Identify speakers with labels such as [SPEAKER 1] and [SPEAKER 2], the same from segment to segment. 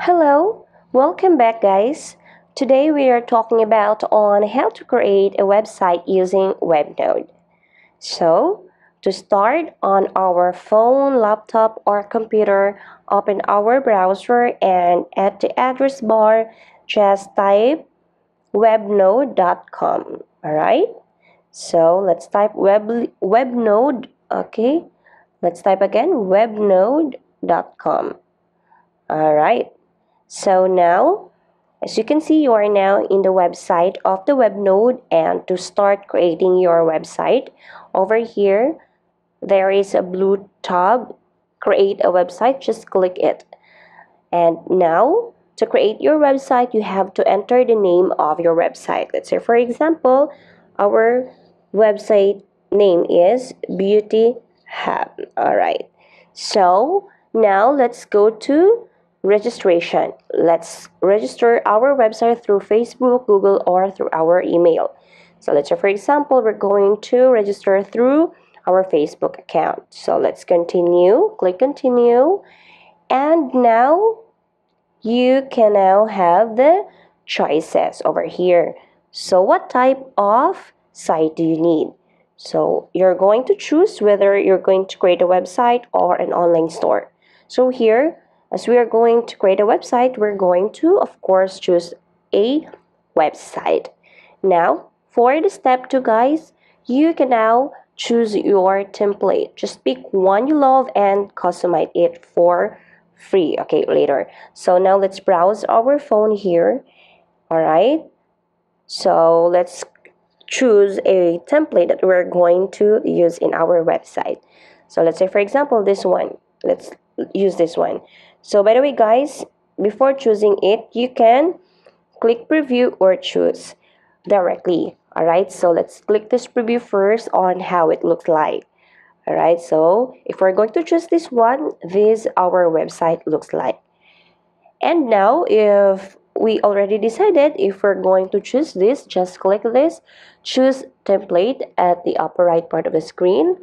[SPEAKER 1] Hello, welcome back guys. Today we are talking about on how to create a website using WebNode. So, to start on our phone, laptop or computer, open our browser and at the address bar just type webnode.com. Alright? So let's type web webnode. Okay. Let's type again webnode.com. Alright. So now, as you can see, you are now in the website of the webnode and to start creating your website, over here, there is a blue tab, create a website, just click it. And now, to create your website, you have to enter the name of your website. Let's say, for example, our website name is Beauty Hub. All right. So now let's go to registration. Let's register our website through Facebook, Google, or through our email. So let's say, for example, we're going to register through our Facebook account. So let's continue. Click continue. And now you can now have the choices over here. So what type of site do you need. So you're going to choose whether you're going to create a website or an online store. So here, as we are going to create a website, we're going to, of course, choose a website. Now, for the step two, guys, you can now choose your template. Just pick one you love and customize it for free, okay, later. So now let's browse our phone here, all right? So let's choose a template that we're going to use in our website. So let's say, for example, this one. Let's use this one. So by the way, guys, before choosing it, you can click preview or choose directly. Alright, so let's click this preview first on how it looks like. Alright, so if we're going to choose this one, this our website looks like. And now if we already decided if we're going to choose this just click this choose template at the upper right part of the screen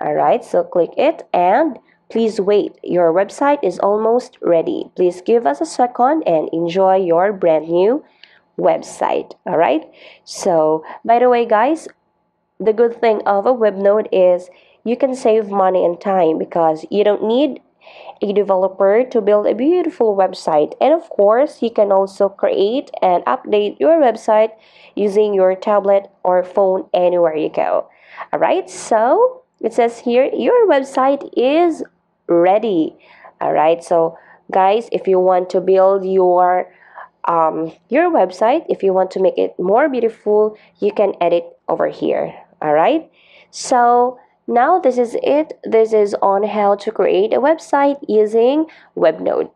[SPEAKER 1] alright so click it and please wait. Your website is almost ready. Please give us a second and enjoy your brand new website. Alright so by the way guys the good thing of a Webnode is you can save money and time because you don't need a developer to build a beautiful website. And of course, you can also create and update your website using your tablet or phone anywhere you go. Alright, so it says here your website is ready. Alright, so guys, if you want to build your um, your website, if you want to make it more beautiful, you can edit over here. Alright, so now this is it. This is on how to create a website using WebNode.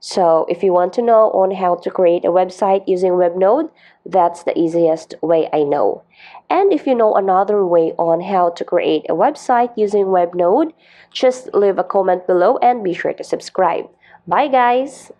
[SPEAKER 1] So if you want to know on how to create a website using WebNode, that's the easiest way I know. And if you know another way on how to create a website using WebNode, just leave a comment below and be sure to subscribe. Bye guys!